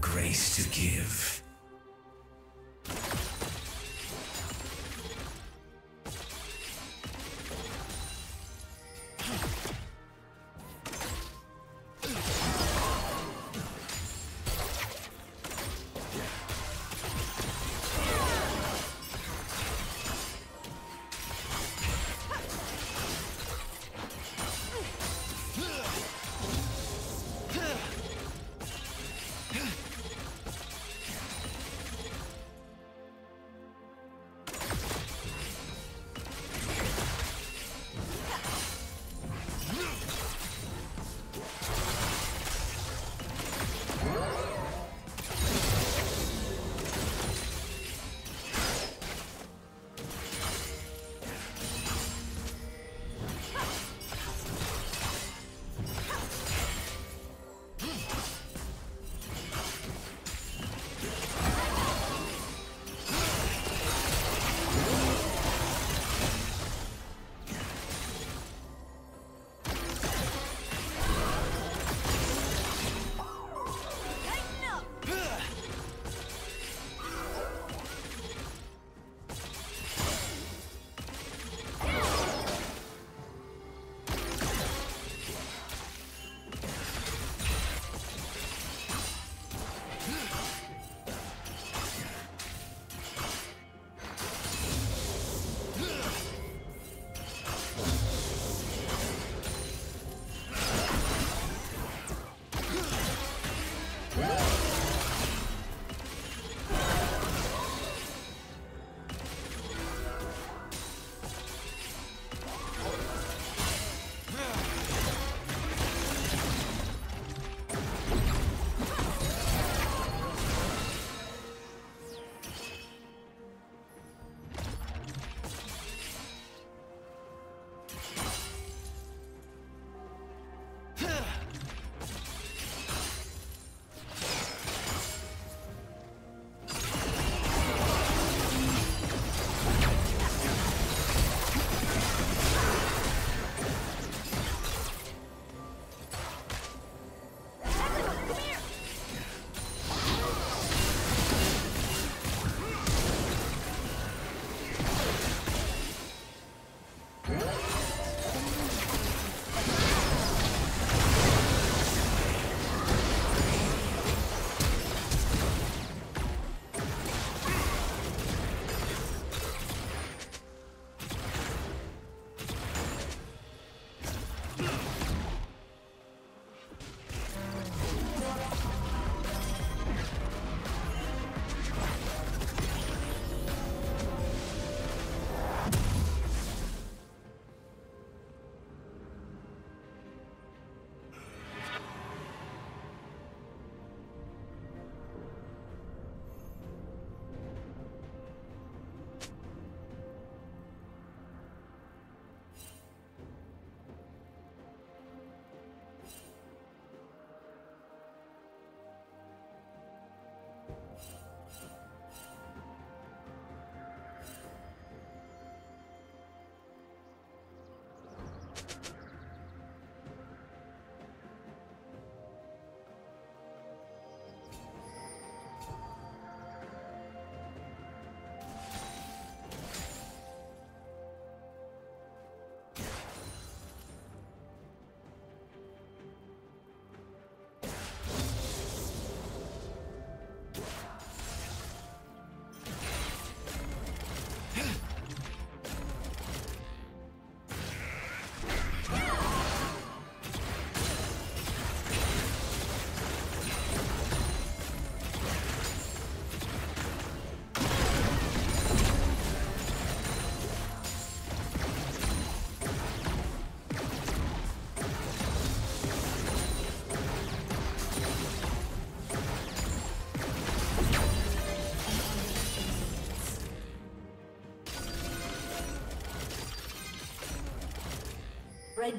grace to give.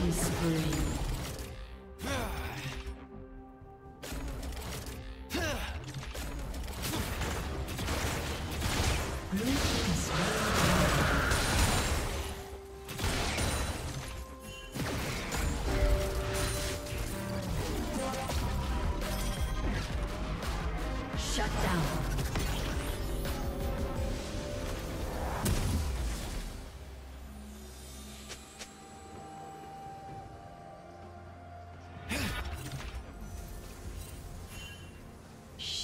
Killing spree.